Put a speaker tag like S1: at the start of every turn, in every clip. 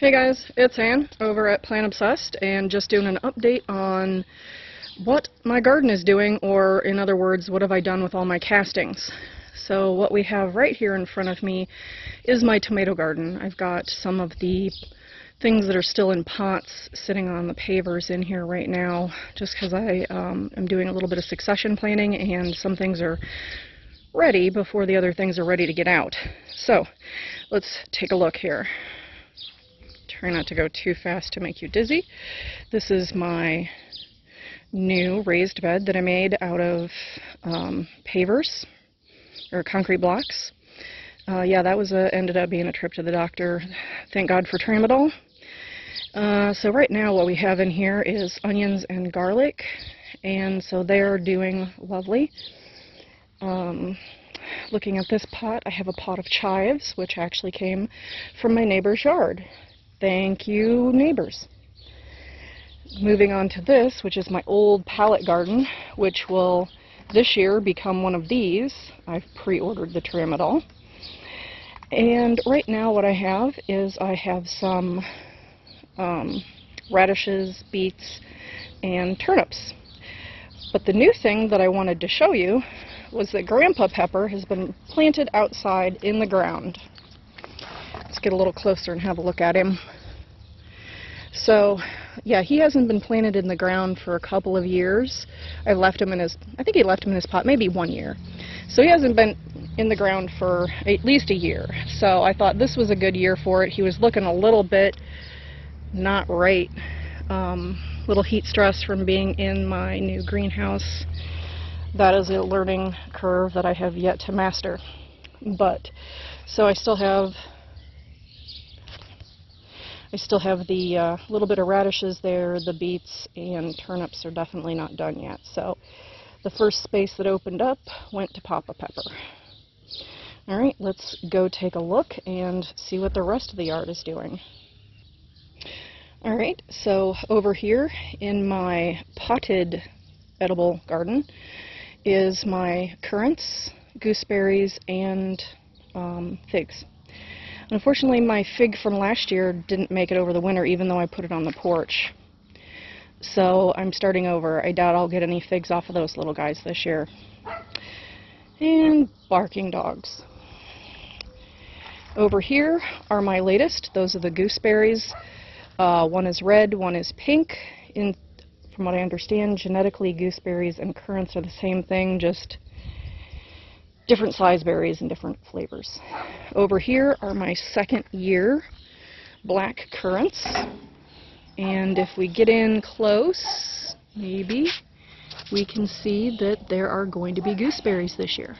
S1: Hey guys, it's Ann over at Plant Obsessed and just doing an update on what my garden is doing or in other words, what have I done with all my castings. So what we have right here in front of me is my tomato garden. I've got some of the things that are still in pots sitting on the pavers in here right now just because I um, am doing a little bit of succession planting and some things are ready before the other things are ready to get out. So let's take a look here. Try not to go too fast to make you dizzy. This is my new raised bed that I made out of um, pavers or concrete blocks. Uh, yeah, that was a, ended up being a trip to the doctor. Thank God for tramadol. Uh, so right now what we have in here is onions and garlic, and so they're doing lovely. Um, looking at this pot, I have a pot of chives, which actually came from my neighbor's yard. Thank you, neighbors. Moving on to this, which is my old pallet garden, which will this year become one of these. I've pre-ordered the tramadol. And right now what I have is I have some um, radishes, beets, and turnips. But the new thing that I wanted to show you was that Grandpa Pepper has been planted outside in the ground. Let's get a little closer and have a look at him. So, yeah, he hasn't been planted in the ground for a couple of years. I left him in his, I think he left him in his pot maybe one year. So he hasn't been in the ground for at least a year. So I thought this was a good year for it. He was looking a little bit not right. Um, little heat stress from being in my new greenhouse. That is a learning curve that I have yet to master. But, so I still have I still have the uh, little bit of radishes there, the beets and turnips are definitely not done yet. So the first space that opened up went to Papa Pepper. Alright, let's go take a look and see what the rest of the yard is doing. Alright, so over here in my potted edible garden is my currants, gooseberries, and um, figs. Unfortunately, my fig from last year didn't make it over the winter, even though I put it on the porch. So I'm starting over. I doubt I'll get any figs off of those little guys this year. And barking dogs. Over here are my latest. Those are the gooseberries. Uh, one is red, one is pink. In, from what I understand, genetically gooseberries and currants are the same thing, just different size berries and different flavors. Over here are my second year black currants. And if we get in close, maybe, we can see that there are going to be gooseberries this year.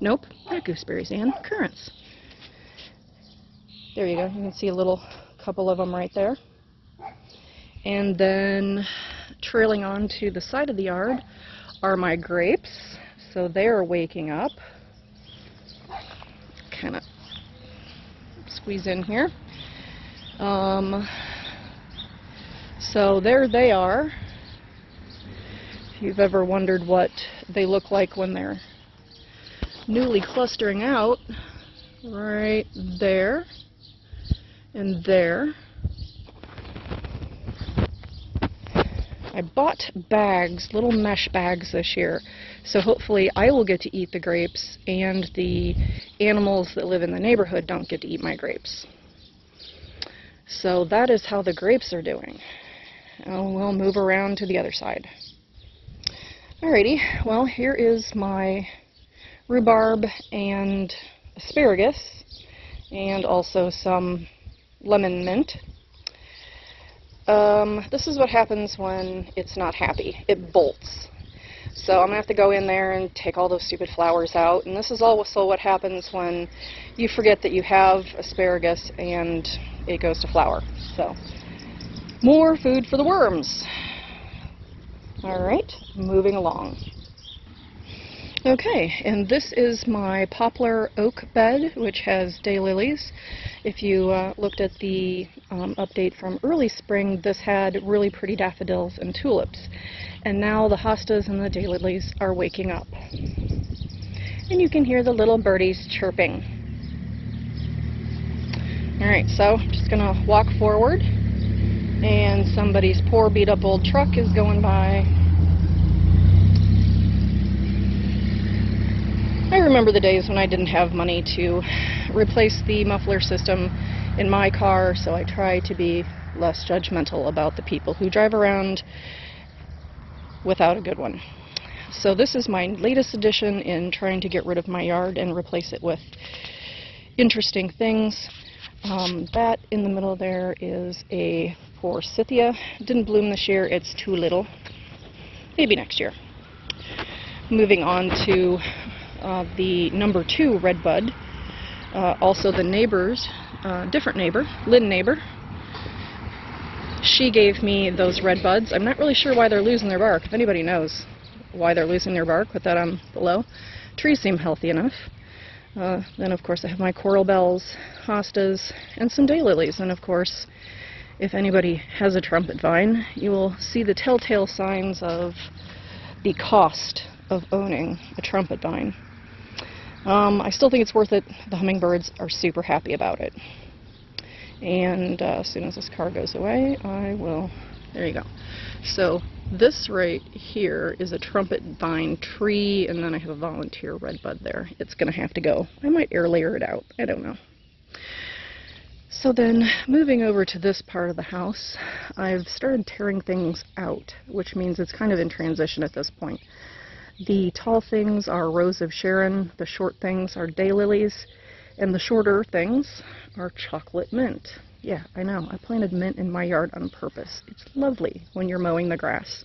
S1: Nope, not gooseberries, and currants. There you go. You can see a little couple of them right there. And then trailing on to the side of the yard are my grapes. So they're waking up. Kind of squeeze in here. Um, so there they are. If you've ever wondered what they look like when they're newly clustering out, right there and there. I bought bags, little mesh bags this year, so hopefully I will get to eat the grapes and the animals that live in the neighborhood don't get to eat my grapes. So that is how the grapes are doing. And we'll move around to the other side. Alrighty, well here is my rhubarb and asparagus and also some lemon mint um, this is what happens when it's not happy. It bolts. So I'm going to have to go in there and take all those stupid flowers out. And this is also what happens when you forget that you have asparagus and it goes to flower. So more food for the worms. Alright, moving along. Okay, and this is my poplar oak bed, which has daylilies. If you uh, looked at the um, update from early spring, this had really pretty daffodils and tulips. And now the hostas and the daylilies are waking up. And you can hear the little birdies chirping. Alright, so I'm just gonna walk forward and somebody's poor beat up old truck is going by. I remember the days when I didn't have money to replace the muffler system in my car, so I try to be less judgmental about the people who drive around without a good one. So this is my latest addition in trying to get rid of my yard and replace it with interesting things. Um, that in the middle there is a forsythia. Didn't bloom this year, it's too little. Maybe next year. Moving on to uh, the number two red bud. Uh, also the neighbor's, uh, different neighbor, Lynn neighbor. She gave me those red buds. I'm not really sure why they're losing their bark. If anybody knows why they're losing their bark, put that on below. Trees seem healthy enough. Uh, then, of course, I have my coral bells, hostas, and some daylilies. And, of course, if anybody has a trumpet vine, you will see the telltale signs of the cost of owning a trumpet vine. Um, I still think it's worth it. The hummingbirds are super happy about it. And uh, as soon as this car goes away, I will... There you go. So this right here is a trumpet vine tree, and then I have a volunteer redbud there. It's going to have to go. I might air layer it out. I don't know. So then, moving over to this part of the house, I've started tearing things out, which means it's kind of in transition at this point. The tall things are Rose of Sharon, the short things are daylilies, and the shorter things are chocolate mint. Yeah, I know. I planted mint in my yard on purpose. It's lovely when you're mowing the grass.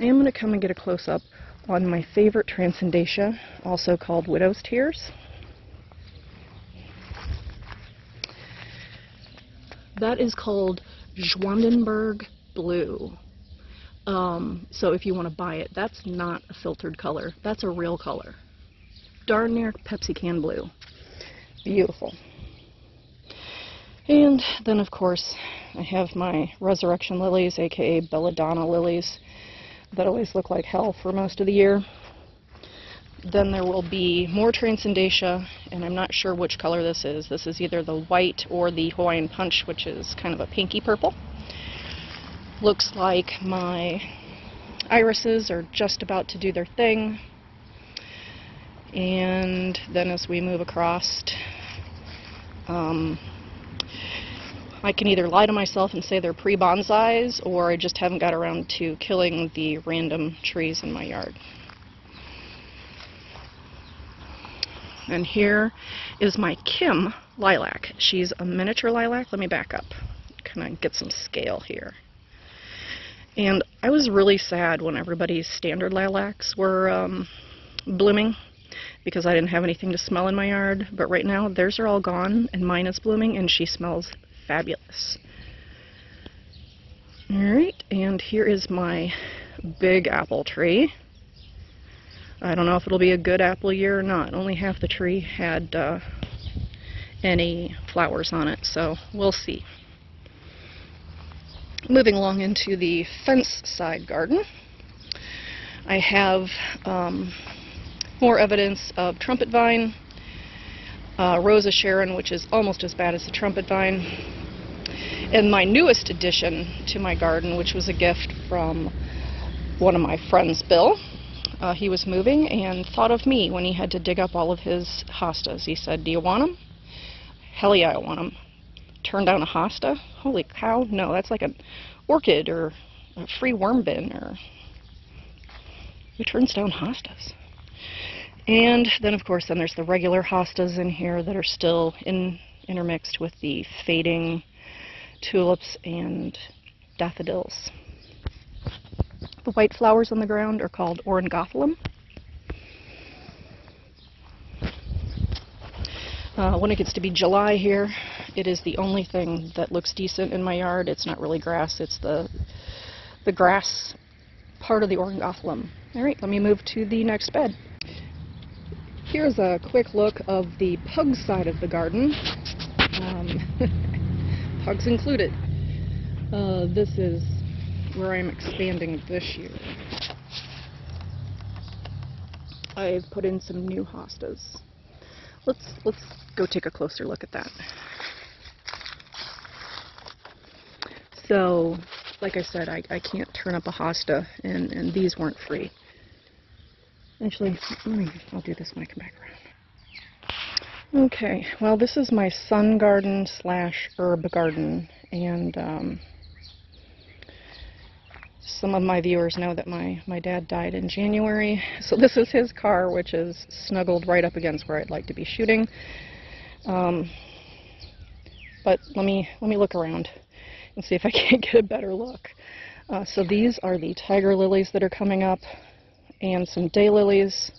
S1: I am going to come and get a close-up on my favorite Transcendatia, also called Widow's Tears. That is called Zwanenburg Blue. Um, so if you want to buy it, that's not a filtered color. That's a real color. Darn near Pepsi can blue. Beautiful. And then, of course, I have my resurrection lilies, aka belladonna lilies, that always look like hell for most of the year. Then there will be more Transcendatia, and I'm not sure which color this is. This is either the white or the Hawaiian Punch, which is kind of a pinky purple. Looks like my irises are just about to do their thing. And then as we move across, um, I can either lie to myself and say they're pre-bonsais, or I just haven't got around to killing the random trees in my yard. And here is my Kim lilac. She's a miniature lilac. Let me back up. Kind of get some scale here. And I was really sad when everybody's standard lilacs were um, blooming because I didn't have anything to smell in my yard. But right now, theirs are all gone, and mine is blooming, and she smells fabulous. Alright, and here is my big apple tree. I don't know if it'll be a good apple year or not. Only half the tree had uh, any flowers on it, so we'll see. Moving along into the fence side garden, I have um, more evidence of trumpet vine, uh, Rosa Sharon, which is almost as bad as the trumpet vine, and my newest addition to my garden, which was a gift from one of my friends, Bill. Uh, he was moving and thought of me when he had to dig up all of his hostas. He said, do you want them? Hell yeah, I want them. Turn down a hosta? Holy cow, no, that's like an orchid or a free worm bin or who turns down hostas? And then, of course, then there's the regular hostas in here that are still in, intermixed with the fading tulips and daffodils. The white flowers on the ground are called Ornithogalum. Uh, when it gets to be July here, it is the only thing that looks decent in my yard. It's not really grass, it's the, the grass part of the Ornithogalum. Alright, let me move to the next bed. Here's a quick look of the pug side of the garden. Um, pugs included. Uh, this is where I'm expanding this year. I've put in some new hostas. Let's let's go take a closer look at that. So, like I said, I, I can't turn up a hosta, and, and these weren't free. Actually, let me, I'll do this when I come back around. Okay, well this is my sun garden slash herb garden, and um, some of my viewers know that my, my dad died in January, so this is his car, which is snuggled right up against where I'd like to be shooting. Um, but let me let me look around and see if I can't get a better look. Uh, so these are the tiger lilies that are coming up, and some daylilies,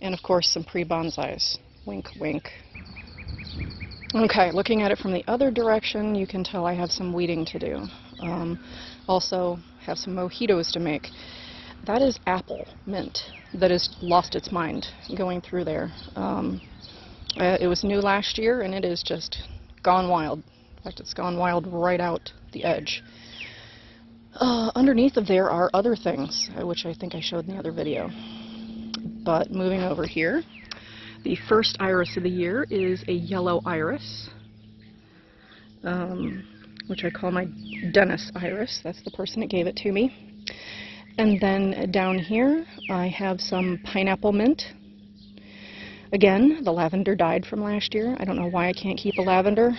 S1: and of course some pre-bonsais. Wink, wink. Okay, looking at it from the other direction, you can tell I have some weeding to do. Um, also, have some mojitos to make. That is apple mint that has lost its mind going through there. Um, uh, it was new last year, and it is just gone wild. In fact, it's gone wild right out the edge. Uh, underneath of there are other things, uh, which I think I showed in the other video. But moving over here, the first iris of the year is a yellow iris, um, which I call my Dennis iris. That's the person that gave it to me. And then down here, I have some pineapple mint. Again, the lavender died from last year. I don't know why I can't keep a lavender.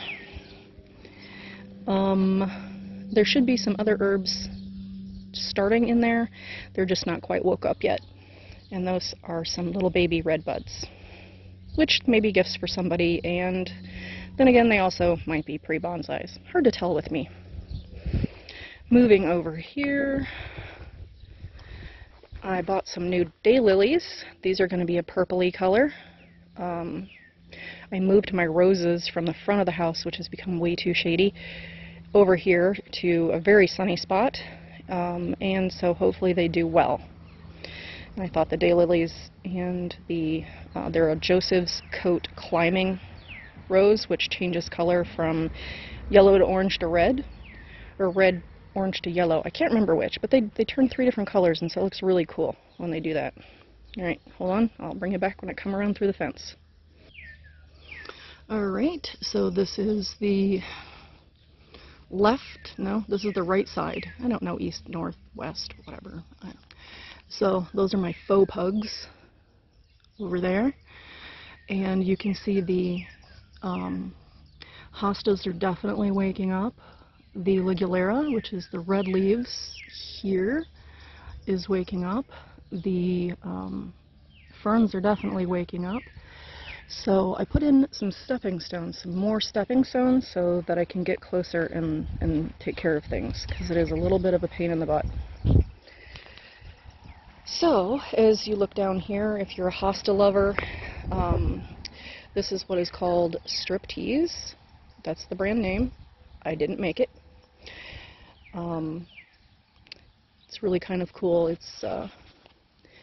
S1: Um, there should be some other herbs starting in there. They're just not quite woke up yet. And those are some little baby red buds, which may be gifts for somebody, and then again, they also might be pre-bonsais. Hard to tell with me. Moving over here, I bought some new daylilies. These are going to be a purpley color. Um, I moved my roses from the front of the house, which has become way too shady, over here to a very sunny spot, um, and so hopefully they do well. And I thought the daylilies and the, uh, they're Joseph's Coat Climbing Rose, which changes color from yellow to orange to red, or red, orange to yellow. I can't remember which, but they, they turn three different colors, and so it looks really cool when they do that. Alright, hold on. I'll bring it back when I come around through the fence. Alright, so this is the left, no, this is the right side. I don't know, east, north, west, whatever. So those are my faux pugs over there. And you can see the um, hostas are definitely waking up. The ligularia, which is the red leaves here, is waking up the um, ferns are definitely waking up. So I put in some stepping stones, some more stepping stones so that I can get closer and, and take care of things because it is a little bit of a pain in the butt. So, as you look down here, if you're a hosta lover, um, this is what is called Striptease. That's the brand name. I didn't make it. Um, it's really kind of cool. It's uh,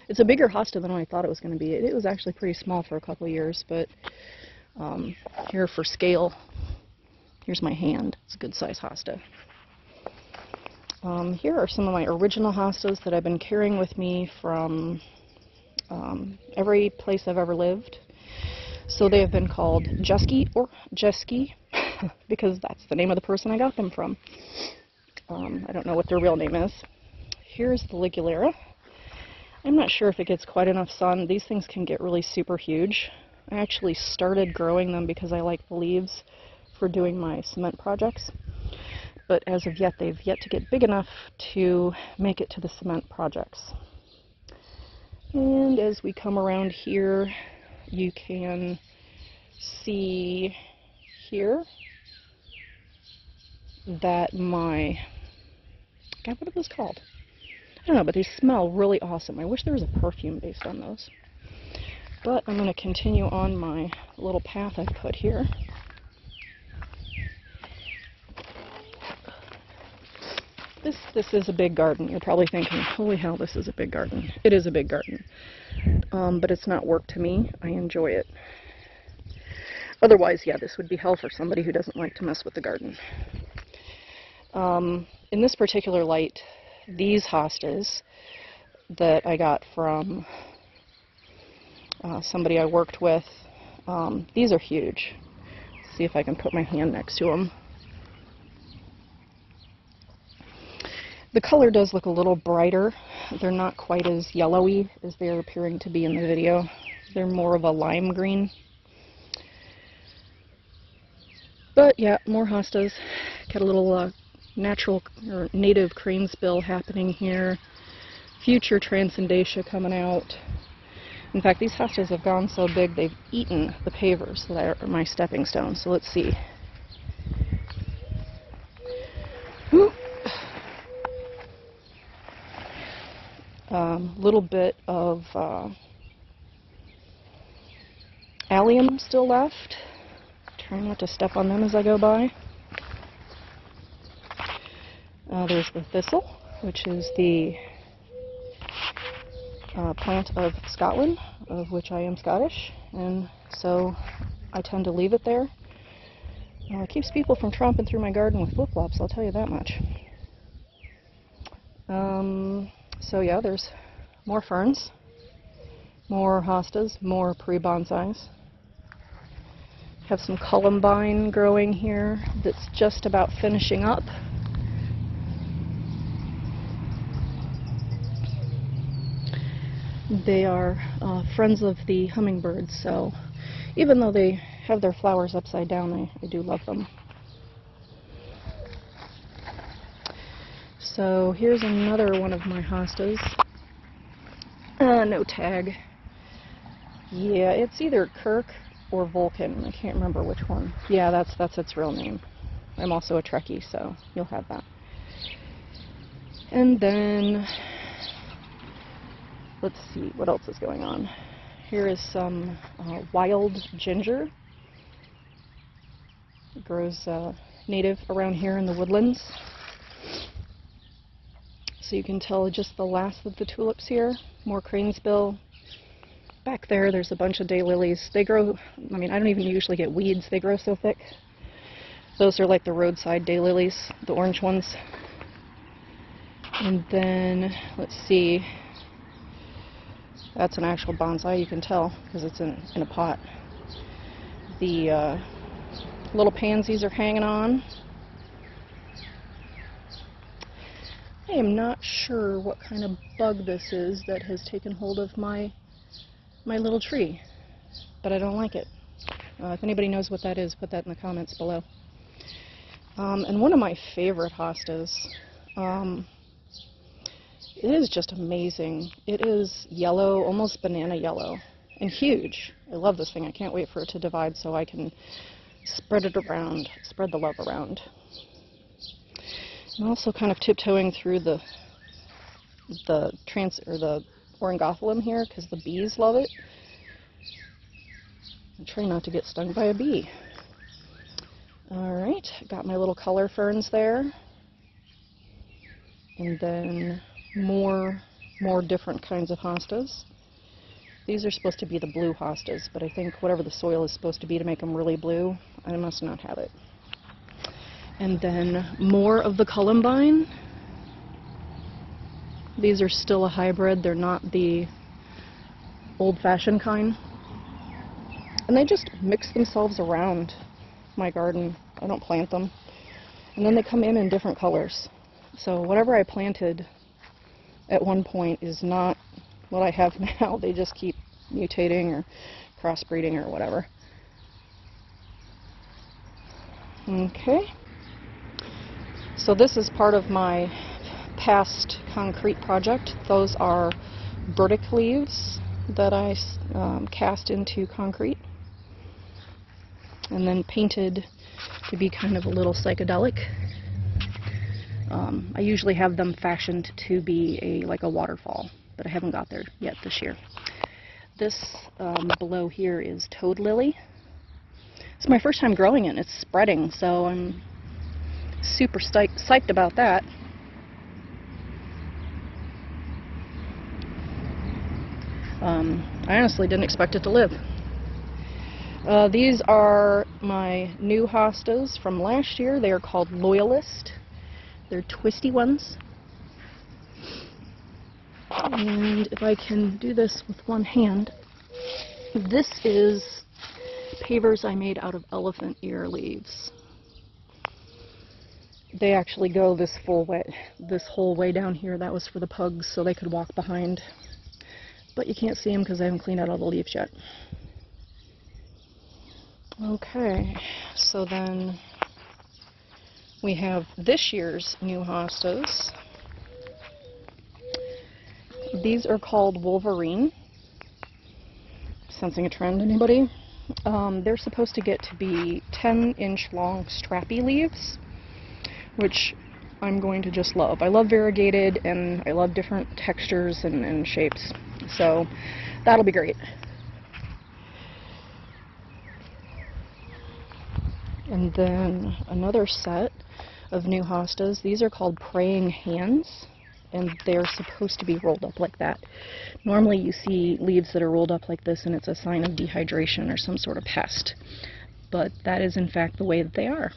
S1: it's a bigger hosta than I thought it was going to be. It, it, was actually pretty small for a couple years, but um, here for scale, here's my hand. It's a good size hosta. Um, here are some of my original hostas that I've been carrying with me from um, every place I've ever lived. So they have been called Jesky or Jesky because that's the name of the person I got them from. Um, I don't know what their real name is. Here's the Ligularia. I'm not sure if it gets quite enough sun. These things can get really super huge. I actually started growing them because I like the leaves for doing my cement projects. But as of yet, they've yet to get big enough to make it to the cement projects. And as we come around here, you can see here that my, God, what are those called? Don't know, but they smell really awesome. I wish there was a perfume based on those. But I'm going to continue on my little path I've put here. This, this is a big garden. You're probably thinking, holy hell, this is a big garden. It is a big garden. Um, but it's not work to me. I enjoy it. Otherwise, yeah, this would be hell for somebody who doesn't like to mess with the garden. Um, in this particular light, these hostas that I got from uh, somebody I worked with. Um, these are huge. Let's see if I can put my hand next to them. The color does look a little brighter. They're not quite as yellowy as they're appearing to be in the video. They're more of a lime green. But yeah, more hostas. Got a little uh, natural or native cranesbill happening here. Future transcendatia coming out. In fact, these hostas have gone so big they've eaten the pavers that are my stepping stones. So let's see. A um, little bit of uh, allium still left. Trying not to step on them as I go by. Uh, there's the thistle, which is the uh, plant of Scotland, of which I am Scottish, and so I tend to leave it there. Uh, it keeps people from tromping through my garden with flip-flops, I'll tell you that much. Um, so yeah, there's more ferns, more hostas, more pre-bonsais. Have some columbine growing here that's just about finishing up. They are uh, friends of the hummingbirds, so even though they have their flowers upside down, I, I do love them. So here's another one of my hostas. Uh, no tag. Yeah, it's either Kirk or Vulcan. I can't remember which one. Yeah, that's that's its real name. I'm also a Trekkie, so you'll have that. And then let's see what else is going on. Here is some uh, wild ginger. It grows uh, native around here in the woodlands. So you can tell just the last of the tulips here. More cranesbill. Back there, there's a bunch of daylilies. They grow, I mean, I don't even usually get weeds. They grow so thick. Those are like the roadside daylilies, the orange ones. And then, let's see, that's an actual bonsai, you can tell, because it's in, in a pot. The uh, little pansies are hanging on. I am not sure what kind of bug this is that has taken hold of my my little tree, but I don't like it. Uh, if anybody knows what that is, put that in the comments below. Um, and one of my favorite hostas, um, it is just amazing. It is yellow, almost banana yellow, and huge. I love this thing. I can't wait for it to divide so I can spread it around, spread the love around. I'm also kind of tiptoeing through the the trans or the ornithogalum here because the bees love it. I'm trying not to get stung by a bee. Alright, got my little color ferns there. And then more, more different kinds of hostas. These are supposed to be the blue hostas, but I think whatever the soil is supposed to be to make them really blue, I must not have it. And then more of the columbine. These are still a hybrid. They're not the old-fashioned kind. And they just mix themselves around my garden. I don't plant them. And then they come in in different colors. So whatever I planted at one point is not what I have now. They just keep mutating or crossbreeding or whatever. Okay. So this is part of my past concrete project. Those are burdock leaves that I um, cast into concrete and then painted to be kind of a little psychedelic. Um, I usually have them fashioned to be a like a waterfall, but I haven't got there yet this year. This um, below here is toad lily. It's my first time growing it. It's spreading, so I'm super psyched about that. Um, I honestly didn't expect it to live. Uh, these are my new hostas from last year. They are called Loyalist. They're twisty ones. And if I can do this with one hand, this is pavers I made out of elephant ear leaves. they actually go this full way, this whole way down here. That was for the pugs so they could walk behind. But you can't see them because I haven't cleaned out all the leaves yet. Okay, so then we have this year's new hostas. These are called Wolverine. Sensing a trend, anybody? Um, they're supposed to get to be 10 inch long strappy leaves, which I'm going to just love. I love variegated and I love different textures and, and shapes, so that'll be great. And then another set of new hostas. These are called praying hands, and they're supposed to be rolled up like that. Normally you see leaves that are rolled up like this and it's a sign of dehydration or some sort of pest. But that is in fact the way that they are.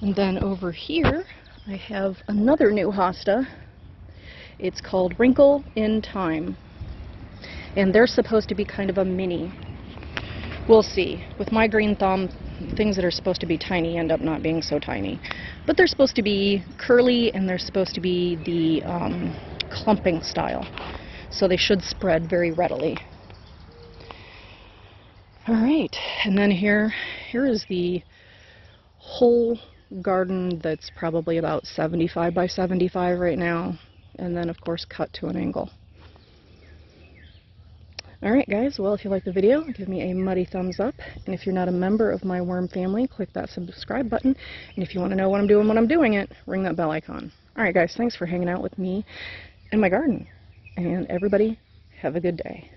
S1: And then over here I have another new hosta. It's called Wrinkle in Time. And they're supposed to be kind of a mini. We'll see. With my green thumb, things that are supposed to be tiny end up not being so tiny. But they're supposed to be curly and they're supposed to be the um, clumping style. So they should spread very readily. Alright, and then here, here is the whole garden that's probably about 75 by 75 right now. And then of course cut to an angle. Alright guys, well if you like the video, give me a muddy thumbs up. And if you're not a member of my worm family, click that subscribe button. And if you want to know what I'm doing when I'm doing it, ring that bell icon. Alright guys, thanks for hanging out with me in my garden. And everybody, have a good day.